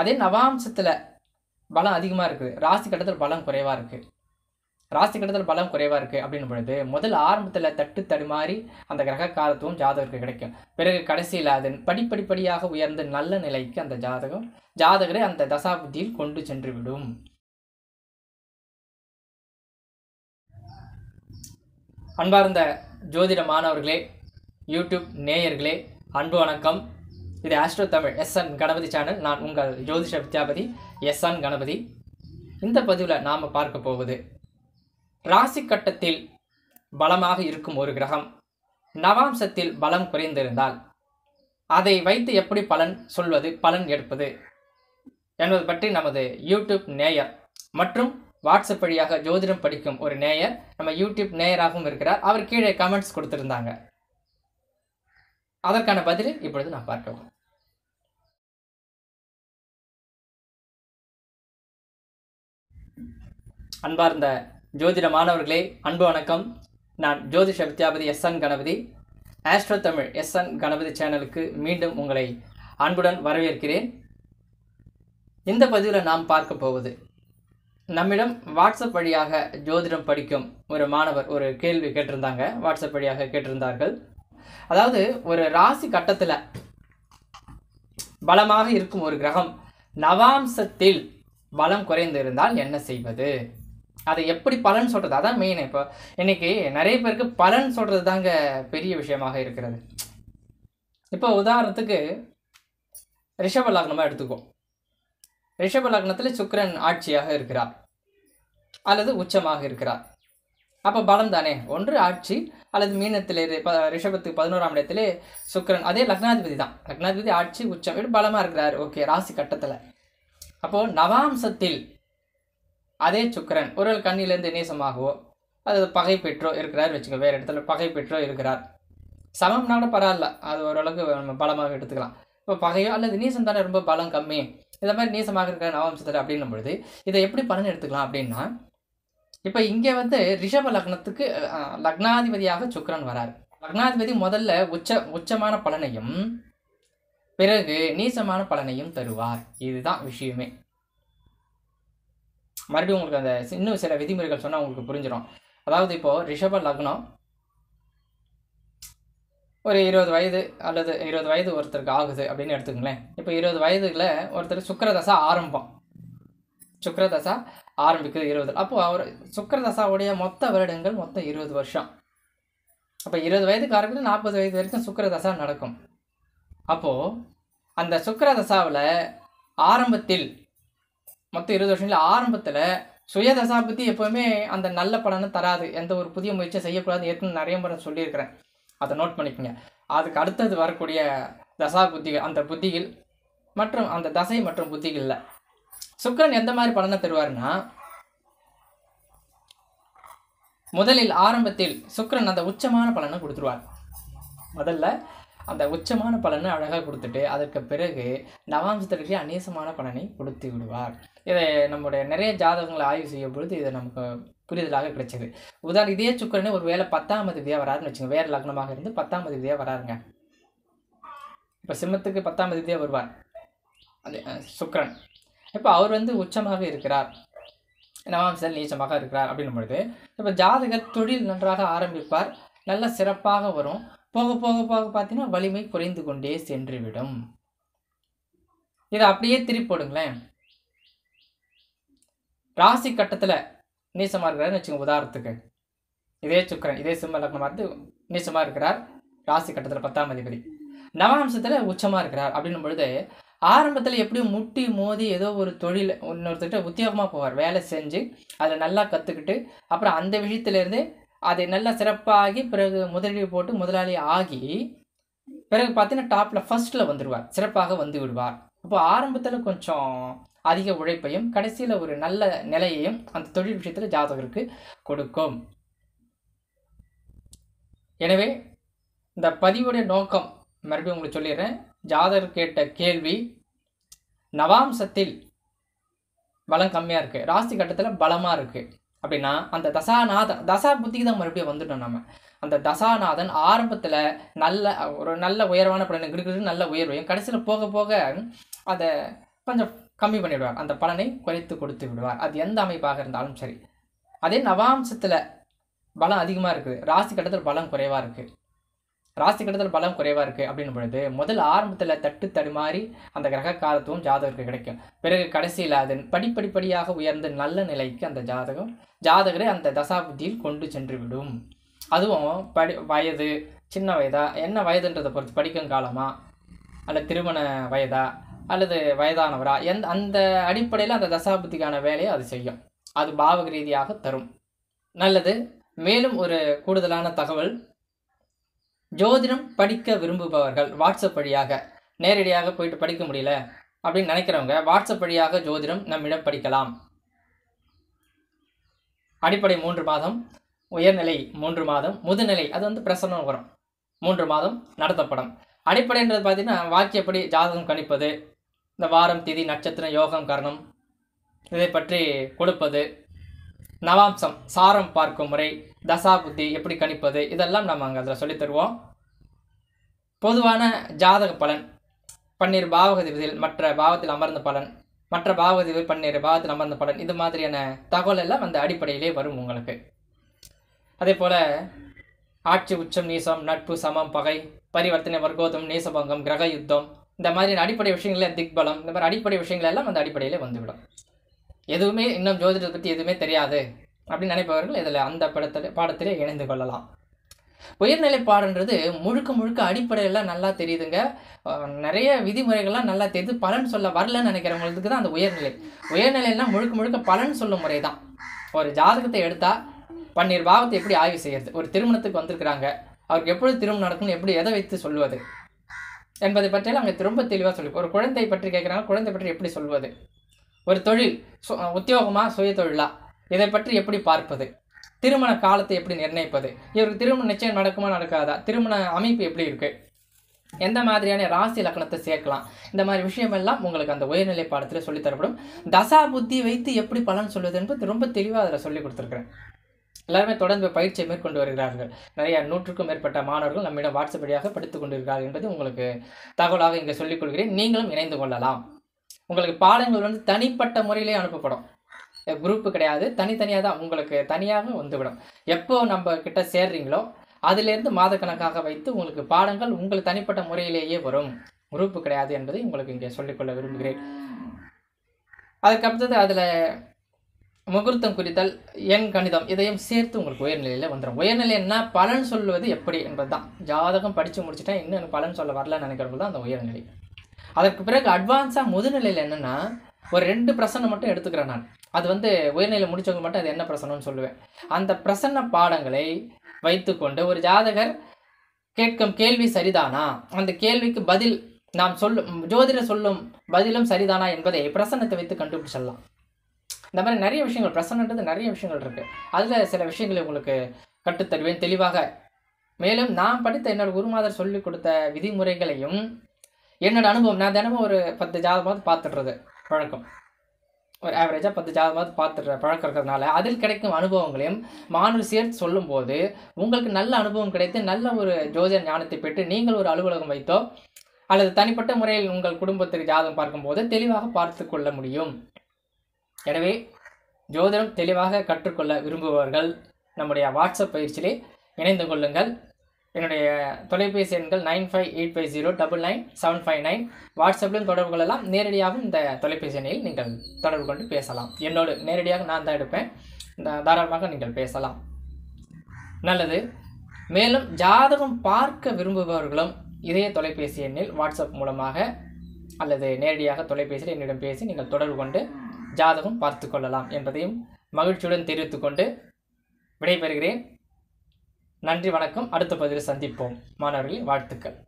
அதே நவாம்சத்தில் பலம் அதிகமாக இருக்குது ராசி கட்டத்தில் பலம் குறைவாக இருக்குது ராசி கட்டத்தில் பலம் குறைவாக இருக்குது அப்படின்னும் பொழுது முதல் ஆரம்பத்தில் தட்டு தடுமாறி அந்த கிரக காலத்துவம் ஜாதகருக்கு கிடைக்கும். பிறகு கடைசியில் அது படிப்படிப்படியாக உயர்ந்த நல்ல நிலைக்கு அந்த ஜாதகம் ஜாதகரை அந்த தசாபுத்தியில் கொண்டு சென்று விடும் அன்பார்ந்த ஜோதிட மாணவர்களே யூடியூப் நேயர்களே அன்பு வணக்கம். இது astro Tamil S N Ganapathi channel நான் உங்கள் ஜோதிஷ வித்யாபதி எஸ் என் கணபதி இந்த பதிவில் நாம் பார்க்க போவது ராசி கட்டத்தில் பலமாக இருக்கும் ஒரு கிரகம். நவாம்சத்தில் பலம் குறைந்திருந்தால் அதை வைத்து எப்படி பலன் சொல்வது பலன் எடுப்பது என்பது பற்றி நமது யூடியூப் நேயர் மற்றும் வாட்ஸ்அப் வழியாக ஜோதிடம் படிக்கும் ஒரு நேயர் நம்ம யூடியூப் நேயராகவும் இருக்கிறார். அவர் கீழே கமெண்ட்ஸ் கொடுத்துருந்தாங்க. அதற்கான பதிலை இப்பொழுது நாம் பார்க்கலாம். அன்பார்ந்த ஜோதிட மாணவர்களே அன்பு வணக்கம். நான் ஜோதிஷ Vidyapati S N Ganapathi. Astro Tamil S N Ganapathi சேனலுக்கு மீண்டும் உங்களை அன்புடன் வரவேற்கிறேன். இந்த பதிவில் நாம் பார்க்க போவது நம்மிடம் வாட்ஸ்அப் வழியாக ஜோதிடம் படிக்கும் ஒரு மாணவர் ஒரு கேள்வி கேட்டிருந்தாங்க. வாட்ஸ்அப் வழியாக கேட்டிருந்தார்கள். அதாவது ஒரு ராசி கட்டத்தில் பலமாக இருக்கும் ஒரு கிரகம் நவாம்சத்தில் பலம் குறைந்து இருந்தால் என்ன செய்வது? அதை எப்படி பலன் சொல்கிறது அதான் மெயின் இப்போ இன்னைக்கு நிறைய பேருக்கு பலன் சொல்கிறது தாங்க பெரிய விஷயமாக இருக்கிறது. இப்போ உதாரணத்துக்கு ரிஷப லக்னமாக எடுத்துக்கோ ரிஷப லக்னத்தில் சுக்கிரன் ஆட்சியாக இருக்கிறார். அல்லது உச்சமாக இருக்கிறார். அப்போ பலம் தானே? ஒன்று ஆட்சி அல்லது மீனத்தில் ரிஷபத்துக்கு பதினோராம் இடத்திலே சுக்கரன் அதே லக்னாதிபதி தான். லக்னாதிபதி ஆட்சி உச்சம் இப்படி பலமாக இருக்கிறார். ஓகே ராசி கட்டத்தில். அப்போது நவாம்சத்தில் அதே சுக்கரன் ஒரு கண்ணிலேருந்து நேசமாகவோ அது பகை பெற்றோ இருக்கிறார் வச்சுக்கோ வேறு இடத்துல பகை பெற்றோ இருக்கிறார். சமம்னா கூட பரவாயில்ல. அது ஓரளவுக்கு நம்ம பலமாக எடுத்துக்கலாம். இப்போ பகையோ அல்லது நீசம் தானே ரொம்ப பலம் கம்மி. இந்த மாதிரி நீசமாக இருக்கிற நவாம்சத்தில் அப்படின்னும் பொழுது இதை எப்படி பலன் எடுத்துக்கலாம் அப்படின்னா இப்போ இங்கே வந்து ரிஷப லக்னத்துக்கு லக்னாதிபதியாக சுக்கரன் வராரு. லக்னாதிபதி முதல்ல உச்ச உச்சமான பலனையும் பிறகு நீசமான பலனையும் தருவார். இதுதான் விஷயமே. மறுபடியும் உங்களுக்கு அந்த இன்னும் சில விதிமுறைகள் சொன்னால் உங்களுக்கு புரிஞ்சிடும் அதாவது இப்போ ரிஷப லக்னம் ஒரு இருபது வயது அல்லது இருபது வயது ஒருத்தருக்கு ஆகுது அப்படின்னு எடுத்துக்கங்களேன். இப்போ இருபது வயதுல ஒருத்தர் சுக்கிரதசா ஆரம்பம். சுக்கரதசா ஆரம்பிக்குது இருபது. அப்போது அவர் சுக்கரதசாவுடைய மொத்த வருடங்கள் மொத்தம் இருபது வருஷம். அப்போ இருபது வயதுக்கு ஆரம்பித்து நாற்பது வயது வரைக்கும் சுக்கரதசா நடக்கும். அப்போது அந்த சுக்கரதசாவில் ஆரம்பத்தில் மொத்தம் இருபது வருஷங்கள ஆரம்பத்தில் சுயதசாபத்தி எப்போவுமே அந்த நல்ல பலனை தராது. எந்த ஒரு புதிய முயற்சியை செய்யக்கூடாது ஏற்கனவே நிறைய முறை சொல்லியிருக்கிறேன். அதை நோட் பண்ணிக்கோங்க. அதுக்கு அடுத்தது வரக்கூடிய தசா புத்திகள் அந்த புத்திகள் மற்றும் அந்த தசை மற்றும் புத்திகளில். சுக்கரன் எந்த மாதிரி பலனை தருவாருன்னா முதலில் ஆரம்பத்தில் சுக்கரன் அந்த உச்சமான பலனை கொடுத்துருவார். முதல்ல அந்த உச்சமான பலனை அழகாக கொடுத்துட்டு அதற்கு பிறகு நவாம்சத்திற்கு அநேசமான பலனை கொடுத்து விடுவார். இதை நம்முடைய நிறைய ஜாதகங்களை ஆய்வு செய்யும் பொழுது இது நமக்கு புரிதலாக கிடைச்சது. உதாரணம் இதே சுக்கிரனே ஒரு வேளை பத்தாம் அதிபதியாக வராருன்னு வச்சுங்க வேறு லக்னமாக இருந்து பத்தாம் அதிபதியாக வராருங்க. இப்போ சிம்மத்துக்கு பத்தாம் அதிபதியாக வருவார். அது சுக்கரன். இப்போ அவர் வந்து உச்சமாக இருக்கிறார். நவாம்சல் நீச்சமாக இருக்கிறார் அப்படின்னும் பொழுது இப்போ ஜாதகர் தொழில் நன்றாக ஆரம்பிப்பார். நல்ல சிறப்பாக வரும். போக போக போக பார்த்தீங்கன்னா வலிமை குறைந்து கொண்டே சென்றுவிடும். இதை அப்படியே திருப்பி போடுங்களேன். ராசி கட்டத்தில் நீசமாக இருக்கிறாருன்னு வச்சுக்கோங்க உதாரணத்துக்கு. இதே சுக்கிரன் இதே சிம்ம லக்னமாக இருந்து நீச்சமாக இருக்கிறார். ராசி கட்டத்தில் பத்தாம் அதிபதி. நவாம்சத்தில் உச்சமாக இருக்கிறார் அப்படின்னும் பொழுது ஆரம்பத்தில் எப்படியும் முட்டி மோதி ஏதோ ஒரு தொழில் இன்னொருத்தர்கிட்ட உத்தியோகமாக போவார் வேலை செஞ்சு அதில் நல்லா கற்றுக்கிட்டு அப்புறம் அந்த விஷயத்துலேருந்து அதை நல்லா சிறப்பாகி பிறகு முதலீடு போட்டு முதலாளி ஆகி பிறகு பார்த்தீங்கன்னா டாப்பில் ஃபஸ்ட்டில் வந்துடுவார் சிறப்பாக வந்து விடுவார். அப்போ ஆரம்பத்தில் கொஞ்சம் அதிக உழைப்பையும் கடைசியில் ஒரு நல்ல நிலையையும் அந்த தொழில் விஷயத்தில் ஜாதகருக்கு கொடுக்கும். எனவே இந்த பதிவுடைய நோக்கம் மறுபடியும் உங்களுக்கு சொல்லிடுறேன். ஜாதகர் கேட்ட கேள்வி நவாம்சத்தில் பலம் கம்மியாக இருக்குது ராசி கட்டத்தில் பலமாக இருக்குது அப்படின்னா அந்த தசாநாதன் தசா புத்திக்கு தான் மறுபடியும் வந்துட்டோம் நம்ம அந்த தசாநாதன் ஆரம்பத்தில் நல்ல ஒரு நல்ல உயர்வான பலனை கிடுக்கிட்டு நல்ல உயர்வையும் கடைசியில் போக போக அதை கொஞ்சம் கம்மி பண்ணிவிடுவார் அந்த பலனை குறைத்து கொடுத்து விடுவார். அது எந்த அமைப்பாக இருந்தாலும் சரி. அதே நவாம்சத்தில் பலம் அதிகமாக இருக்குது. ராசி கட்டத்தில் பலம் குறைவாக இருக்குது ராசி கட்டத்தில் பலம் குறைவாக இருக்குது அப்படின்னும் பொழுது முதல் ஆரம்பத்தில் தட்டு தடுமாறி அந்த கிரக காலத்துவம் ஜாதகருக்கு கிடைக்கும். பிறகு கடைசியில் அது படிப்படிப்படியாக உயர்ந்து நல்ல நிலைக்கு அந்த ஜாதகம் ஜாதகரை அந்த தசாபுத்தியில் கொண்டு சென்று விடும் அதுவும் படி வயது சின்ன வயதா என்ன வயதுன்றதை பொறுத்து படிக்கும் காலமா? அல்லது திருமண வயதா? அல்லது வயதானவரா? எந்த அந்த அடிப்படையில் அந்த தசாபுத்திக்கான வேலையை அது செய்யும். அது பாவக ரீதியாக தரும். நல்லது. மேலும் ஒரு கூடுதலான தகவல் ஜோதிடம் படிக்க விரும்புபவர்கள் வாட்ஸ்அப் வழியாக நேரடியாக போயிட்டு படிக்க முடியல அப்படின்னு நினைக்கிறவங்க வாட்ஸ்அப் வழியாக ஜோதிடம் நம்மிடம் படிக்கலாம். அடிப்படை மூன்று மாதம் உயர்நிலை மூன்று மாதம் முதுநிலை அது வந்து பிரசன்னம் வரும். மூன்று மாதம் நடத்தப்படும். அடிப்படைன்றது பார்த்தீங்கன்னா வாக்கியப்படி ஜாதகம் கணிப்பது இந்த வாரம் திதி நட்சத்திரம் யோகம் கரணம் இதை பற்றி கொடுப்பது நவாம்சம் சாரம் பார்க்கும் முறை தசா புத்தி எப்படி கணிப்பது? இதெல்லாம் நம்ம அங்கே அதில் சொல்லித்தருவோம் பொதுவான ஜாதக பலன் பன்னீர் பாவகதிபதியில் மற்ற பாவத்தில் அமர்ந்த பலன் மற்ற பாவகதிபதி பன்னீர் பாவத்தில் அமர்ந்த பலன் இது மாதிரியான தகவல் எல்லாம் அந்த அடிப்படையிலே வரும் உங்களுக்கு. அதே போல் ஆட்சி உச்சம் நீசம் நட்பு சமம் பகை பரிவர்த்தனை வர்க்கோதம் நீசபங்கம் கிரக யுத்தம் இந்த மாதிரியான அடிப்படை விஷயங்களில் திக்பலம் இந்த மாதிரி அடிப்படை விஷயங்கள் எல்லாம் அந்த அடிப்படையிலே வந்துவிடும். எதுவுமே இன்னும் ஜோதிடத்தை பற்றி எதுவுமே தெரியாது. அப்படின்னு நினைப்பவர்கள் இதில் அந்த படத்தில் பாடத்திலே இணைந்து கொள்ளலாம். உயர்நிலை பாடன்றது முழுக்க முழுக்க அடிப்படையெல்லாம் நல்லா தெரியுதுங்க. நிறைய விதிமுறைகள்லாம் நல்லா தெரியுது. பலன் சொல்ல வரலன்னு நினைக்கிறவங்களுக்கு தான் அந்த உயர்நிலை. உயர்நிலைன்னா முழுக்க முழுக்க பலன் சொல்லும் முறை தான். ஒரு ஜாதகத்தை எடுத்தால் பன்னீர் பாவத்தை எப்படி ஆய்வு செய்கிறது ஒரு திருமணத்துக்கு வந்திருக்கிறாங்க. அவருக்கு எப்பொழுது திருமணம் நடக்கும்னு எப்படி எதை வைத்து சொல்லுவது என்பதை பற்றியெல்லாம் அங்கே ரொம்ப தெளிவாக சொல்லி ஒரு குழந்தை பற்றி கேட்குறாங்க குழந்தை பற்றி எப்படி சொல்வது? ஒரு தொழில் சு உத்தியோகமாக சுய தொழிலாக இதை பற்றி எப்படி பார்ப்பது? திருமண காலத்தை எப்படி நிர்ணயிப்பது? இவருக்கு திருமணம் நிச்சயம் நடக்குமா நடக்காதா? திருமண அமைப்பு எப்படி இருக்குது எந்த மாதிரியான ராசி லக்கணத்தை சேர்க்கலாம்? இந்த மாதிரி விஷயமெல்லாம் உங்களுக்கு அந்த உயர்நிலை பாடத்தில் சொல்லித் தரப்படும். தசா புத்தி வைத்து எப்படி பலன் சொல்வது என்பது ரொம்ப தெளிவாக அதில் சொல்லி கொடுத்துருக்குறேன். எல்லாருமே தொடர்ந்து பயிற்சியை மேற்கொண்டு வருகிறார்கள். நிறைய நூற்றுக்கும் மேற்பட்ட மாணவர்கள் நம்மிடம் வாட்ஸ்அப் வழியாக படித்துக் கொண்டிருக்கிறார்கள் என்பது உங்களுக்கு தகவலாக இங்கே சொல்லிக் கொள்கிறேன். நீங்களும் இணைந்து கொள்ளலாம். உங்களுக்கு பாடங்கள் வந்து தனிப்பட்ட முறையிலே அனுப்பப்படும். குரூப்பு கிடையாது. தனித்தனியாக தான் உங்களுக்கு தனியாக வந்துவிடும். எப்போ நம்ம கிட்ட சேர்றீங்களோ அதிலேருந்து மாதக்கணக்காக வைத்து உங்களுக்கு பாடங்கள் உங்களுக்கு தனிப்பட்ட முறையிலேயே வரும். குரூப்பு கிடையாது என்பதை உங்களுக்கு இங்கே சொல்லிக்கொள்ள விரும்புகிறேன். அதுக்கடுத்தது அதில் முகூர்த்தம் குறித்தல் எண் கணிதம் இதையும் சேர்த்து உங்களுக்கு உயர்நிலையில் வந்துடும் உயர்நிலைன்னா பலன் சொல்வது எப்படி என்பது தான் ஜாதகம் படித்து முடிச்சுட்டா இன்னும் எனக்கு பலன் சொல்ல வரலன்னு நினைக்கிறவங்க தான் அந்த உயர்நிலை. அதற்கு பிறகு அட்வான்ஸாக முதுநிலையில் என்னென்னா ஒரு ரெண்டு பிரசனை மட்டும் எடுத்துக்கிறேன் நான். அது வந்து உயர்நிலை முடிச்சவங்க மட்டும் அது என்ன பிரசனம்னு சொல்லுவேன். அந்த பிரசன்ன பாடங்களை வைத்துக்கொண்டு ஒரு ஜாதகர் கேட்கும் கேள்வி சரிதானா? அந்த கேள்விக்கு பதில் நாம் சொல்லும் ஜோதிடர் சொல்லும் பதிலும் சரிதானா என்பதை பிரசன்னத்தை வைத்து கண்டுபிடிச்சிடலாம். இந்த மாதிரி நிறைய விஷயங்கள் பிரசன்னன்றது நிறைய விஷயங்கள் இருக்கு. அதில் சில விஷயங்களை உங்களுக்கு கற்றுத்தருவேன் தெளிவாக. மேலும் நான் படித்த என்னோட குருமாதர் சொல்லி கொடுத்த விதிமுறைகளையும் என்னோட அனுபவம். நான் தினமும் ஒரு பத்து ஜாதகமாவது பார்த்துடுறது வழக்கம் ஒரு ஆவரேஜாக பத்து ஜாதகமாவது பார்த்துடுற பழக்கம் இருக்கிறதுனால அதில் கிடைக்கும் அனுபவங்களையும் மாணவர் சேர்த்து சொல்லும்போது உங்களுக்கு நல்ல அனுபவம் கிடைத்து நல்ல ஒரு ஜோதிட ஞானத்தை பெற்று நீங்கள் ஒரு அலுவலகம் வைத்தோ அல்லது தனிப்பட்ட முறையில் உங்கள் குடும்பத்துக்கு ஜாதகம் பார்க்கும்போது தெளிவாக பார்த்து கொள்ள முடியும். எனவே ஜோதிடம் தெளிவாக கற்றுக்கொள்ள விரும்புபவர்கள் நம்முடைய வாட்ஸ்அப் பயிற்சியிலே இணைந்து கொள்ளுங்கள். என்னுடைய தொலைபேசி எண்கள் nine five eight five zero double nine seven five nine வாட்ஸ்அப்பிலும் தொடர்பு கொள்ளலாம். நேரடியாகவும் இந்த தொலைபேசி எண்ணில் நீங்கள் தொடர்பு கொண்டு பேசலாம். என்னோடு நேரடியாக நான் தான் எடுப்பேன். தாராளமாக நீங்கள் பேசலாம். நல்லது. மேலும் ஜாதகம் பார்க்க விரும்புபவர்களும் இதே தொலைபேசி எண்ணில் வாட்ஸ்அப் மூலமாக அல்லது நேரடியாக தொலைபேசியில் என்னிடம் பேசி நீங்கள் தொடர்பு கொண்டு ஜாதகம் பார்த்து கொள்ளலாம் என்பதையும் மகிழ்ச்சியுடன் தெரிவித்துக்கொண்டு விடைபெறுகிறேன். நன்றி வணக்கம். அடுத்த பதிவில் சந்திப்போம். மாணவர்களே வாழ்த்துக்கள்.